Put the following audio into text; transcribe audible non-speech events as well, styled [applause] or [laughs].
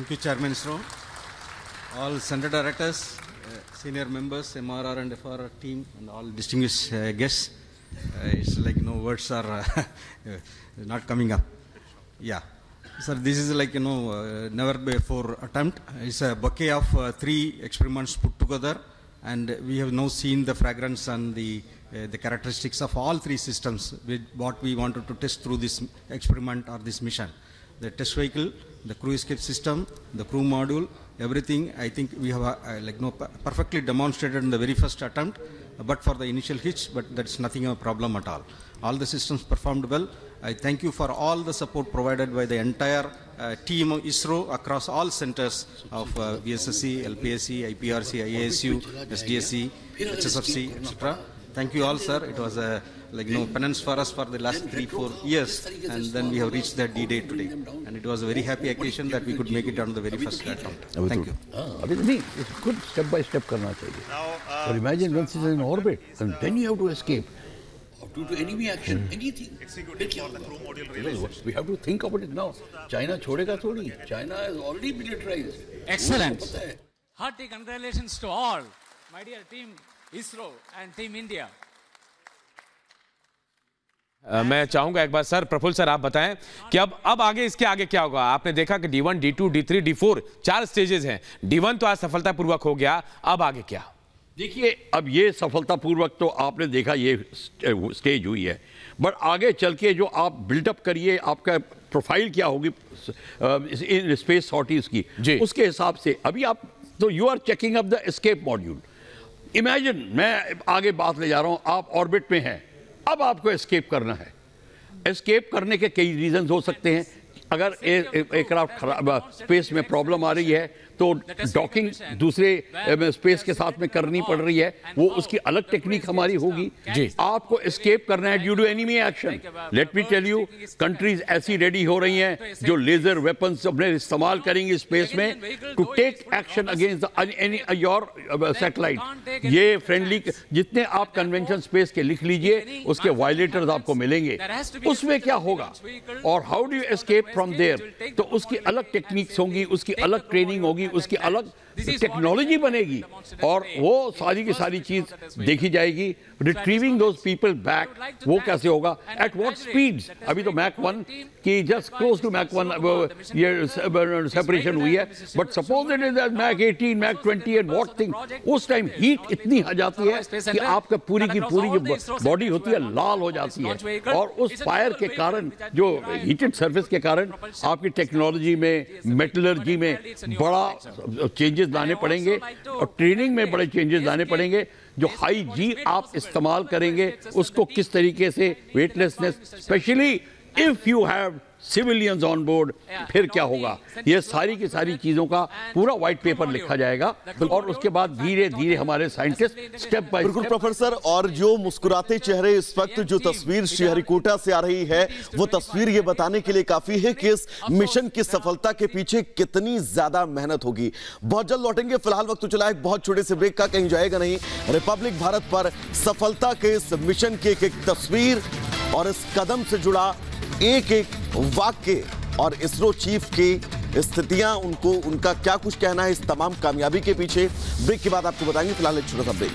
Thank you, Chairman ISRO. All center directors, uh, senior members, MRR and FRR team, and all distinguished uh, guests. Uh, it's like no words are [laughs] uh, not coming up. Yeah. Sir, this is like, you know, uh, never before attempt. It's a bouquet of uh, three experiments put together, and we have now seen the fragrance and the, uh, the characteristics of all three systems with what we wanted to test through this experiment or this mission the test vehicle, the crew escape system, the crew module, everything. I think we have uh, like no perfectly demonstrated in the very first attempt, but for the initial hitch, but that's nothing of a problem at all. All the systems performed well. I thank you for all the support provided by the entire uh, team of ISRO across all centers of uh, VSSC, LPSC, IPRC, IASU, SDSC, HSFC, etc. Thank you all, sir. It was a like you know penance for us for the last three four years, and then we have reached that D-day today, and it was a very happy occasion that we could make it on the very first attempt. Thank you. अभी तो नहीं it's good step by step करना चाहिए but imagine once it's in orbit and then you have to escape Or due to enemy action, anything. Well, we have to think about it now. China छोड़ेगा थोड़ी. China has already militarized. Excellent. उसको पता है. Hearty congratulations to all, my dear team ISRO and Team India. अ, मैं चाहूँगा एक बार sir Praful sir आप बताएँ कि अब अब आगे इसके आगे क्या होगा? आपने देखा कि D one D two D three D four चार स्टेजेस हैं। डी वन तो आज सफलतापूर्वक हो गया अब आगे क्या? देखिए अब ये सफलतापूर्वक तो आपने देखा ये स्टेज हुई है। बट आगे चल के जो आप बिल्डअप करिए आपका प्रोफ़ाइल क्या होगी इन स्पेस सॉर्टीज की उसके हिसाब से अभी आप तो you are checking up the escape module imagine मैं आगे बात ले जा रहा हूँ, आप ऑर्बिट में हैं। अब आपको एस्केप करना है। एस्केप करने के कई रीजंस हो सकते हैं। अगर एयरक्राफ्ट खराब स्पेस में प्रॉब्लम आ रही है। तो डॉकिंग दूसरे स्पेस के साथ में करनी पड़ रही है वो उसकी अलग टेक्निक हमारी होगी। जी। आपको एस्केप करना है due to enemy action let me tell you countries ऐसी रेडी हो रही हैं जो लेजर वेपन्स अपने इस्तेमाल करेंगी स्पेस में to take action against your satellite ये फ्रेंडली जितने आप कन्वेंशन स्पेस के लिख लीजिए उसके वायलेटर्स आपको मिलेंगे। उसमें क्या होगा और how do you escape from there तो उसकी अलग टेक्निक्स होंगी, उसकी अलग ट्रेनिंग होगी, उसकी अलग टेक्नोलॉजी बनेगी और वो सारी की सारी चीज़ देखी जाएगी रिट्रीविंग दोज पीपल बैक वो कैसे होगा एट व्हाट स्पीड्स अभी तो मैक वन की just close to Mach one ये सेपरेशन हुई है but suppose it is Mach 18 Mach 20 and what thing उस टाइम हीट इतनी आ जाती है कि आपका पूरी की पूरी जो बॉडी होती है, लाल हो जाती है। और उस फायर के कारण, जो हीटेड सरफेस के कारण आपकी टेक्नोलॉजी में मेटलर्जी में बड़ा चेंजेस लाने पड़ेंगे और ट्रेनिंग में बड़े चेंजेस लाने पड़ेंगे, जो हाई जी आप इस्तेमाल करेंगे, उसको किस तरीके से weightlessness specially if you have civilians on board फिर क्या होगा? ये सारी की सारी चीज़ों का पूरा व्हाइट पेपर लिखा जाएगा। और उसके बाद धीरे धीरे हमारे साइंटिस्ट स्टेप बाय बिल्कुल प्रोफेसर और जो मुस्कुराते चेहरे इस वक्त जो तस्वीर श्रीहरिकोटा से आ रही है वो तस्वीर ये बताने के लिए काफ़ी है कि इस मिशन की सफलता के पीछे कितनी ज़्यादा मेहनत होगी। बहुत जल्द लौटेंगे फ़िलहाल वक्त तो चला एक बहुत छोटे से ब्रेक का कहीं जाएगा नहीं। रिपब्लिक भारत पर सफलता के इस मिशन की एक एक तस्वीर और इस कदम से जुड़ा एक एक वाक्य और इसरो चीफ की स्थितियाँ, उनको, उनका क्या कुछ कहना है इस तमाम कामयाबी के पीछे? ब्रेक के बाद आपको बताएँगे, फ़िलहाल एक छोटा सा ब्रेक।